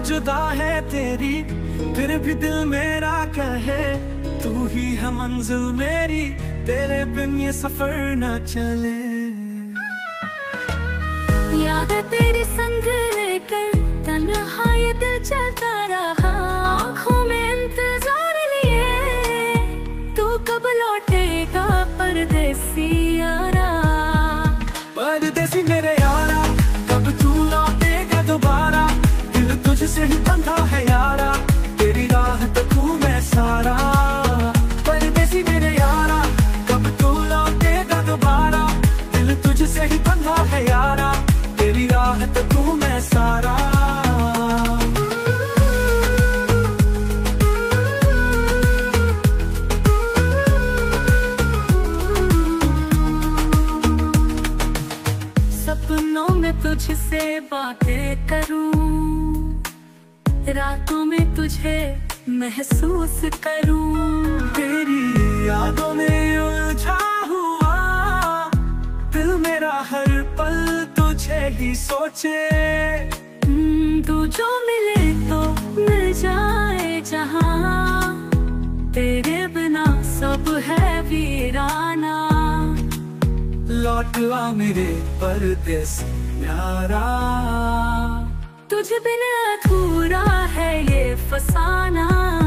जुदा है तेरी, फिर भी दिल मेरा कहे, तू ही है मंजिल मेरी, तेरे बिन ये सफ़र न चले। तुझसे ही है यारा, तेरी राह तकू मैं सारा। परदेसी मेरे तू मैं सारा। सपनों में तुझसे बातें करूँ। रातों में तुझे महसूस करूँ। तेरी यादों में उलझा हुआ दिल मेरा हर पल तुझे ही सोचे। हम्म, तू जो मिले तो मिल जाए जहाँ। तेरे बिना सब है वीराना। लौट आ मेरे परदेस प्यारा। तुझ बिना अधूरा है ये फसाना।